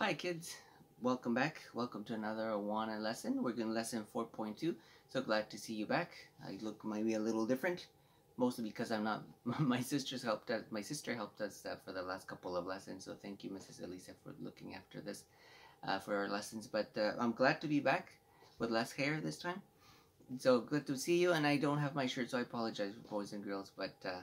Hi kids, welcome back. Welcome to another Awana lesson. We're in lesson 4.2. So glad to see you back. I look maybe a little different, mostly because I'm not. My sister's helped us. My sister helped us uh, for the last couple of lessons. So thank you, Mrs. Elisa, for looking after this uh, for our lessons. But uh, I'm glad to be back with less hair this time. So good to see you. And I don't have my shirt, so I apologize, boys and girls. But uh,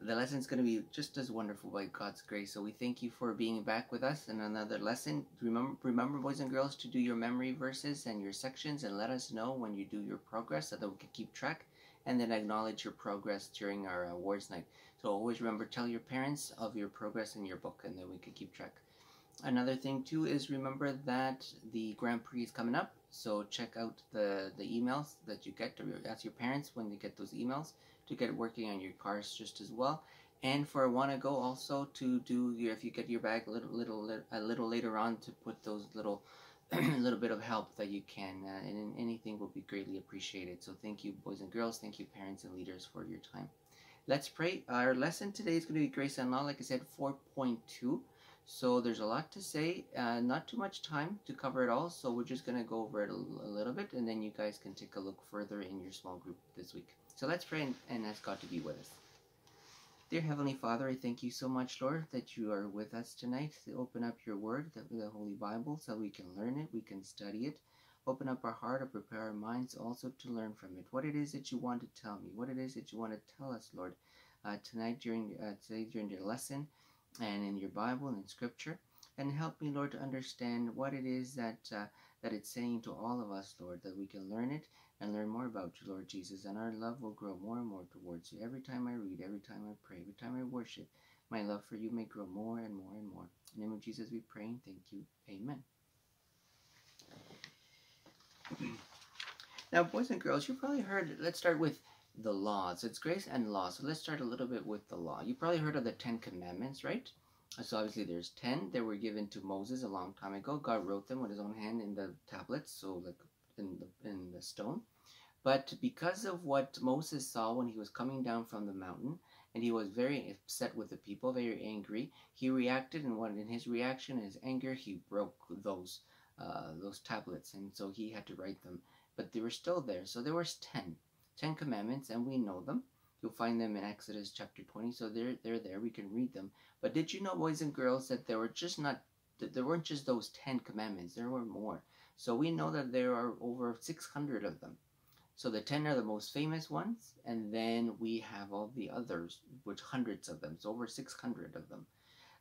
the lesson is going to be just as wonderful by God's grace. So we thank you for being back with us in another lesson. Remember, remember, boys and girls, to do your memory verses and your sections, and let us know when you do your progress so that we can keep track, and then acknowledge your progress during our awards night. So always remember, tell your parents of your progress in your book, and then we can keep track. Another thing too is remember that the Grand Prix is coming up. So check out the the emails that you get, or ask your parents when they get those emails to get working on your cars just as well. And for a Wanna Go also to do your if you get your bag a little little a little later on to put those little little bit of help that you can uh, and anything will be greatly appreciated. So thank you boys and girls, thank you parents and leaders for your time. Let's pray. Our lesson today is going to be Grace and Law, like I said, 4.2. So there's a lot to say, uh, not too much time to cover it all. So we're just going to go over it a, a little bit and then you guys can take a look further in your small group this week. So let's pray and, and ask God to be with us. Dear Heavenly Father, I thank you so much, Lord, that you are with us tonight to open up your word, the, the Holy Bible, so we can learn it, we can study it. Open up our heart and prepare our minds also to learn from it. What it is that you want to tell me, what it is that you want to tell us, Lord, uh, tonight during uh, today during your lesson and in your Bible and in Scripture, and help me, Lord, to understand what it is that uh, that it's saying to all of us, Lord, that we can learn it and learn more about you, Lord Jesus, and our love will grow more and more towards you. Every time I read, every time I pray, every time I worship, my love for you may grow more and more and more. In the name of Jesus we pray and thank you. Amen. now, boys and girls, you've probably heard, let's start with the laws. It's grace and law. So let's start a little bit with the law. You probably heard of the Ten Commandments, right? So obviously there's 10 that were given to Moses a long time ago. God wrote them with his own hand in the tablets, so like in the, in the stone. But because of what Moses saw when he was coming down from the mountain, and he was very upset with the people, very angry, he reacted, and what in his reaction, his anger, he broke those uh, those tablets, and so he had to write them. But they were still there, so there was ten, ten commandments, and we know them. You'll find them in Exodus chapter 20, so they're they're there. We can read them. But did you know, boys and girls, that there were just not there weren't just those ten commandments. There were more. So we know that there are over 600 of them. So the 10 are the most famous ones, and then we have all the others, which hundreds of them, so over 600 of them.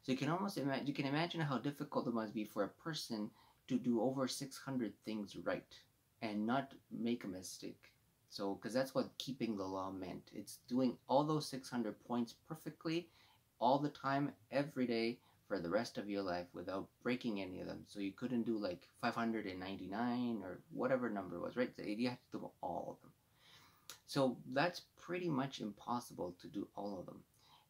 So you can almost imagine, you can imagine how difficult it must be for a person to do over 600 things right and not make a mistake. So, because that's what keeping the law meant. It's doing all those 600 points perfectly, all the time, every day, for the rest of your life without breaking any of them. So you couldn't do like 599 or whatever number was, right? You have to do all of them. So that's pretty much impossible to do all of them.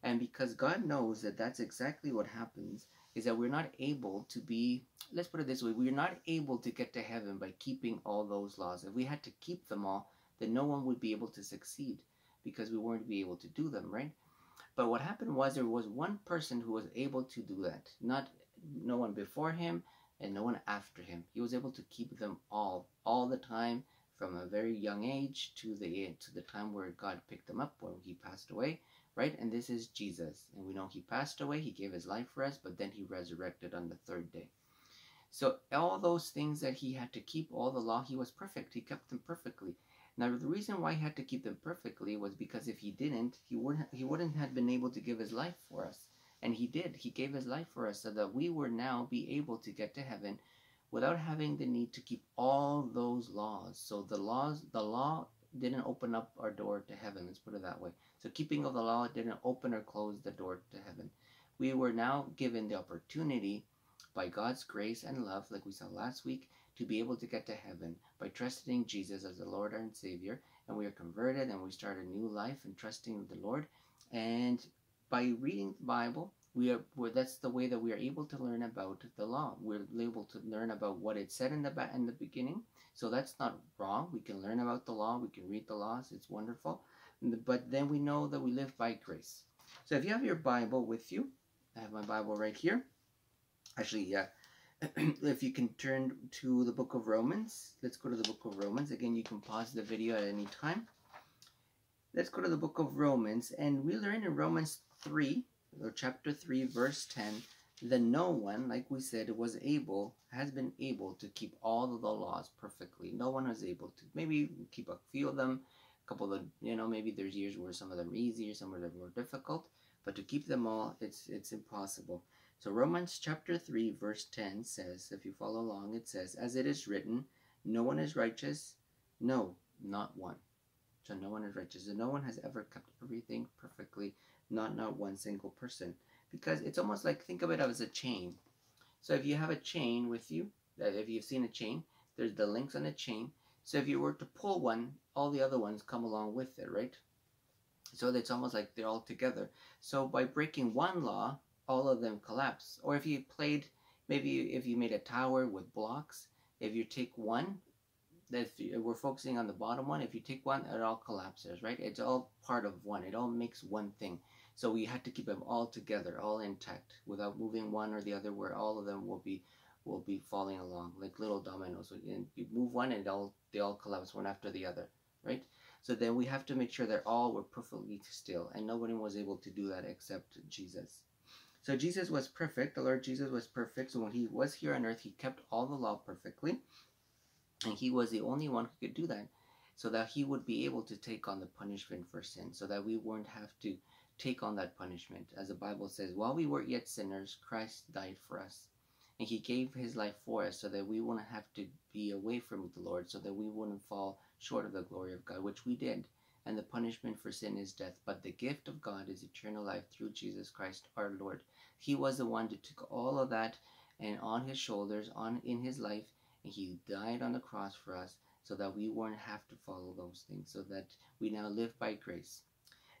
And because God knows that that's exactly what happens, is that we're not able to be, let's put it this way, we're not able to get to heaven by keeping all those laws. If we had to keep them all, then no one would be able to succeed because we weren't be able to do them, right? But what happened was there was one person who was able to do that. Not no one before him and no one after him. He was able to keep them all all the time from a very young age to the to the time where God picked them up when he passed away, right? And this is Jesus. And we know he passed away, he gave his life for us, but then he resurrected on the third day. So all those things that he had to keep, all the law, he was perfect. He kept them perfectly. Now, the reason why he had to keep them perfectly was because if he didn't, he wouldn't he wouldn't have been able to give his life for us. And he did. He gave his life for us so that we would now be able to get to heaven without having the need to keep all those laws. So the laws, the law didn't open up our door to heaven. Let's put it that way. So keeping of the law didn't open or close the door to heaven. We were now given the opportunity by God's grace and love, like we saw last week, to be able to get to heaven by trusting Jesus as the Lord and Savior. And we are converted and we start a new life and trusting the Lord. And by reading the Bible, we are that's the way that we are able to learn about the law. We're able to learn about what it said in the in the beginning. So that's not wrong. We can learn about the law. We can read the laws. It's wonderful. But then we know that we live by grace. So if you have your Bible with you, I have my Bible right here. Actually, yeah. if you can turn to the book of Romans, let's go to the book of Romans. Again, you can pause the video at any time. Let's go to the book of Romans, and we learn in Romans 3, or chapter 3, verse 10, that no one, like we said, was able, has been able to keep all of the laws perfectly. No one was able to. Maybe keep a few of them, a couple of, you know, maybe there's years where some of them are easier, some of them are more difficult, but to keep them all, it's it's impossible. So Romans chapter 3 verse 10 says, if you follow along, it says, as it is written, no one is righteous, no, not one. So no one is righteous. And no one has ever kept everything perfectly, not not one single person. Because it's almost like, think of it as a chain. So if you have a chain with you, uh, if you've seen a chain, there's the links on a chain. So if you were to pull one, all the other ones come along with it, right? So it's almost like they're all together. So by breaking one law, all of them collapse. Or if you played, maybe if you made a tower with blocks, if you take one, if we're focusing on the bottom one, if you take one, it all collapses, right? It's all part of one. It all makes one thing. So we had to keep them all together, all intact, without moving one or the other, where all of them will be will be falling along like little dominoes. And you move one, and all they all collapse one after the other, right? So then we have to make sure that all were perfectly still, and nobody was able to do that except Jesus. So Jesus was perfect. The Lord Jesus was perfect. So when he was here on earth, he kept all the law perfectly. And he was the only one who could do that. So that he would be able to take on the punishment for sin. So that we wouldn't have to take on that punishment. As the Bible says, while we were yet sinners, Christ died for us. And he gave his life for us so that we wouldn't have to be away from the Lord, so that we wouldn't fall short of the glory of God, which we did and the punishment for sin is death. But the gift of God is eternal life through Jesus Christ our Lord. He was the one who took all of that and on his shoulders, on in his life, and he died on the cross for us so that we wouldn't have to follow those things, so that we now live by grace.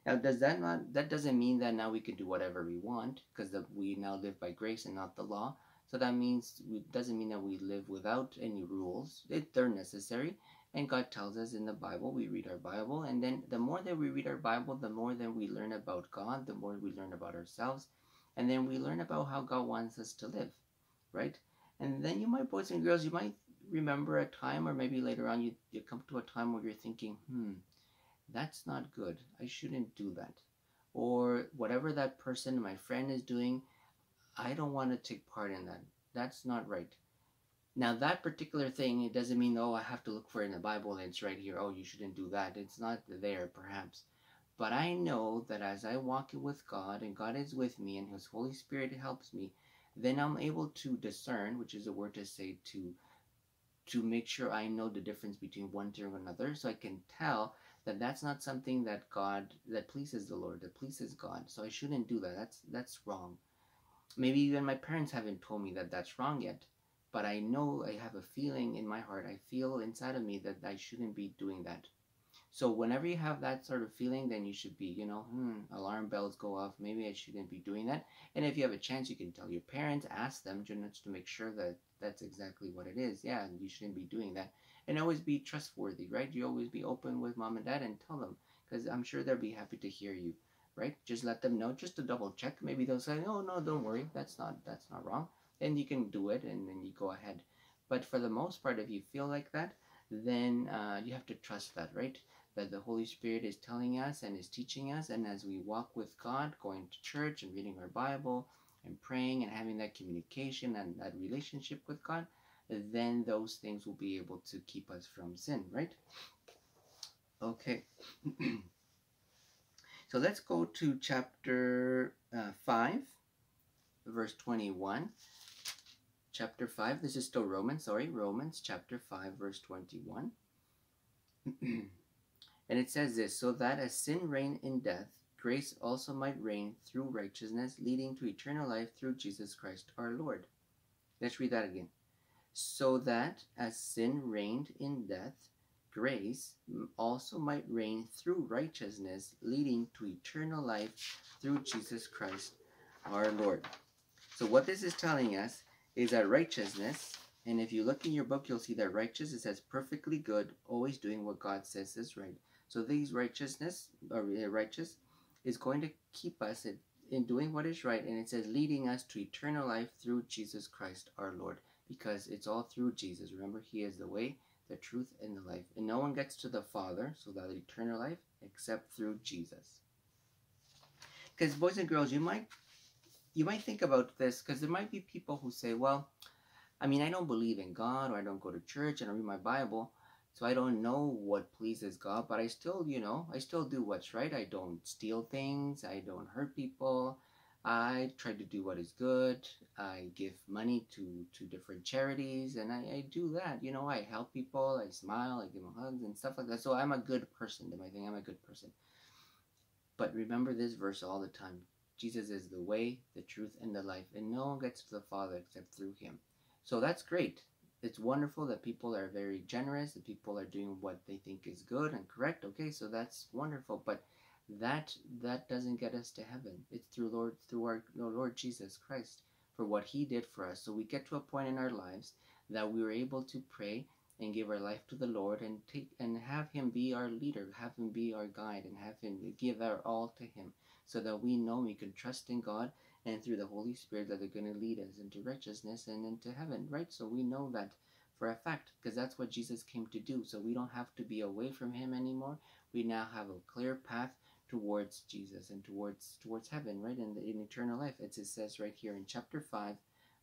Now, does that not that doesn't mean that now we can do whatever we want because we now live by grace and not the law. So that means it doesn't mean that we live without any rules. It, they're necessary, and God tells us in the Bible, we read our Bible, and then the more that we read our Bible, the more that we learn about God, the more we learn about ourselves, and then we learn about how God wants us to live, right? And then you might, boys and girls, you might remember a time, or maybe later on, you, you come to a time where you're thinking, hmm, that's not good. I shouldn't do that. Or whatever that person, my friend, is doing, I don't want to take part in that. That's not right. Now, that particular thing, it doesn't mean, oh, I have to look for it in the Bible and it's right here. Oh, you shouldn't do that. It's not there, perhaps. But I know that as I walk with God and God is with me and His Holy Spirit helps me, then I'm able to discern, which is a word to say to to make sure I know the difference between one thing and another, so I can tell that that's not something that God that pleases the Lord, that pleases God. So I shouldn't do that. That's that's wrong. Maybe even my parents haven't told me that that's wrong yet but I know I have a feeling in my heart, I feel inside of me that I shouldn't be doing that. So whenever you have that sort of feeling, then you should be, you know, hmm, alarm bells go off. Maybe I shouldn't be doing that. And if you have a chance, you can tell your parents, ask them just to make sure that that's exactly what it is. Yeah, you shouldn't be doing that. And always be trustworthy, right? You always be open with mom and dad and tell them, because I'm sure they'll be happy to hear you, right? Just let them know, just to double check. Maybe they'll say, oh no, don't worry, that's not that's not wrong then you can do it and then you go ahead. But for the most part, if you feel like that, then uh, you have to trust that, right? That the Holy Spirit is telling us and is teaching us. And as we walk with God, going to church and reading our Bible and praying and having that communication and that relationship with God, then those things will be able to keep us from sin, right? Okay. so let's go to chapter uh, 5, verse 21 chapter 5. This is still Romans, sorry, Romans chapter 5, verse 21. and it says this So that as sin reigned in death, grace also might reign through righteousness, leading to eternal life through Jesus Christ our Lord. Let's read that again. So that as sin reigned in death, grace also might reign through righteousness, leading to eternal life through Jesus Christ our Lord. So, what this is telling us is that righteousness, and if you look in your book, you'll see that righteousness says perfectly good, always doing what God says is right. So these righteousness, or righteous, is going to keep us in, in doing what is right, and it says leading us to eternal life through Jesus Christ our Lord. because it's all through Jesus. Remember, He is the way, the truth, and the life. And no one gets to the Father, so that eternal life, except through Jesus. Because boys and girls, you might you might think about this because there might be people who say, well, I mean, I don't believe in God or I don't go to church and I read my Bible, so I don't know what pleases God, but I still, you know, I still do what's right. I don't steal things, I don't hurt people, I try to do what is good. I give money to, to different charities and I, I do that. You know, I help people, I smile, I give them hugs and stuff like that. So I'm a good person. I think I'm a good person. But remember this verse all the time. Jesus is the way, the truth, and the life, and no one gets to the Father except through him. So that's great. It's wonderful that people are very generous, that people are doing what they think is good and correct. Okay, so that's wonderful. But that that doesn't get us to heaven. It's through Lord through our Lord Jesus Christ for what He did for us. So we get to a point in our lives that we were able to pray and give our life to the Lord and take and have Him be our leader, have Him be our guide, and have Him give our all to Him, so that we know we can trust in God and through the Holy Spirit that they're going to lead us into righteousness and into heaven, right? So we know that for a fact because that's what Jesus came to do. So we don't have to be away from Him anymore. We now have a clear path towards Jesus and towards towards heaven, right? And in, in eternal life. It says right here in chapter 5,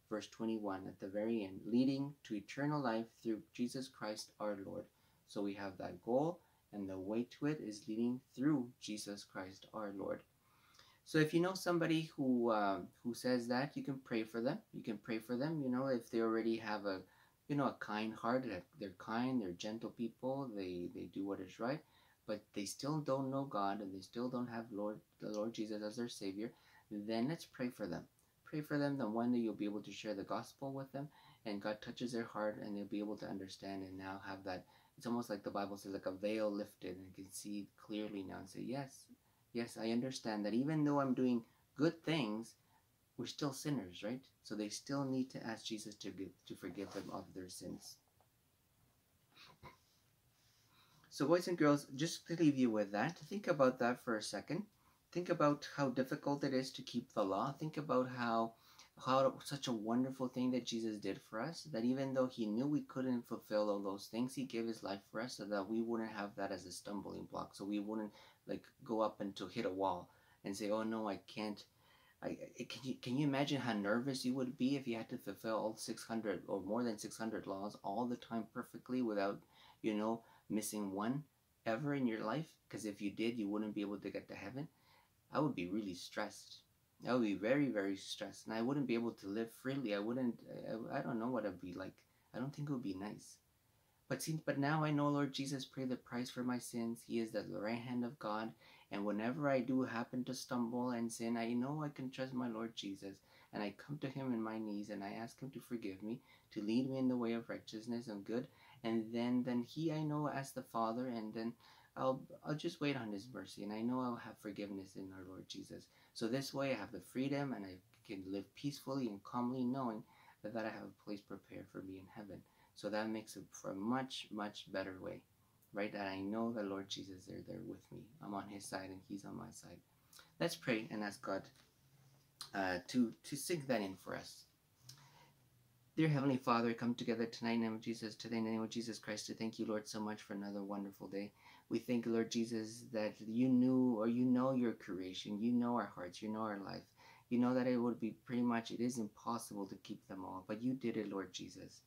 verse 21 at the very end, leading to eternal life through Jesus Christ our Lord. So we have that goal, and the way to it is leading through Jesus Christ our Lord. So if you know somebody who uh, who says that, you can pray for them. You can pray for them. You know, if they already have a you know a kind heart, they're kind, they're gentle people, they they do what is right but they still don't know God and they still don't have Lord the Lord Jesus as their Savior, then let's pray for them. Pray for them, then one day you'll be able to share the gospel with them and God touches their heart and they'll be able to understand and now have that it's almost like the Bible says like a veil lifted and can see clearly now and say, Yes, yes, I understand that even though I'm doing good things, we're still sinners, right? So they still need to ask Jesus to give, to forgive them of their sins. So, boys and girls, just to leave you with that, think about that for a second. Think about how difficult it is to keep the law. Think about how how such a wonderful thing that Jesus did for us. That even though He knew we couldn't fulfill all those things, He gave His life for us, so that we wouldn't have that as a stumbling block. So we wouldn't like go up and to hit a wall and say, "Oh no, I can't." I, can you can you imagine how nervous you would be if you had to fulfill all 600 or more than 600 laws all the time perfectly without you know missing one ever in your life? Because if you did, you wouldn't be able to get to heaven. I would be really stressed. I would be very, very stressed, and I wouldn't be able to live freely. I wouldn't. I, I don't know what it'd be like. I don't think it would be nice. But see, but now I know Lord Jesus paid the price for my sins. He is the right hand of God, and whenever I do happen to stumble and sin, I know I can trust my Lord Jesus, and I come to Him in my knees and I ask Him to forgive me, to lead me in the way of righteousness and good, and then then he I know as the Father, and then I'll I'll just wait on His mercy, and I know I'll have forgiveness in our Lord Jesus. So this way, I have the freedom, and I can live peacefully and calmly, knowing that, that I have a place prepared for me in heaven. So that makes it for a much much better way, right? That I know the Lord Jesus is there with me. I'm on His side, and He's on my side. Let's pray and ask God uh, to to sink that in for us. Dear Heavenly Father, come together tonight in the name of Jesus, today in the name of Jesus Christ, to thank you, Lord, so much for another wonderful day. We thank you, Lord Jesus, that you knew or you know your creation, you know our hearts, you know our life. You know that it would be pretty much, it is impossible to keep them all, but you did it, Lord Jesus.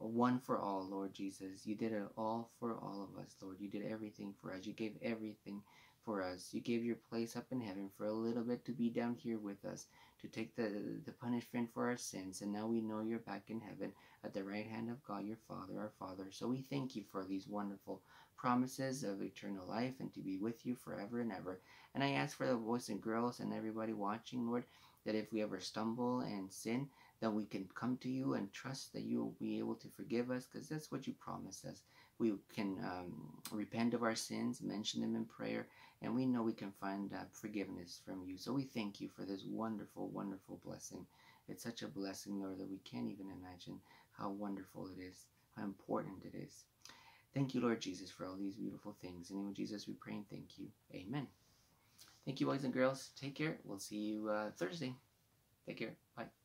One for all, Lord Jesus. You did it all for all of us, Lord. You did everything for us. You gave everything for us. You gave your place up in heaven for a little bit to be down here with us, to take the, the punishment for our sins. And now we know you're back in heaven at the right hand of God, your Father, our Father. So we thank you for these wonderful promises of eternal life and to be with you forever and ever. And I ask for the boys and girls and everybody watching, Lord, that if we ever stumble and sin, that we can come to you and trust that you will be able to forgive us because that's what you promised us. We can um, repent of our sins, mention them in prayer, and we know we can find uh, forgiveness from you. So we thank you for this wonderful, wonderful blessing. It's such a blessing, Lord, that we can't even imagine how wonderful it is, how important it is. Thank you, Lord Jesus, for all these beautiful things. In the name of Jesus, we pray and thank you. Amen. Thank you, boys and girls. Take care. We'll see you uh, Thursday. Take care. Bye.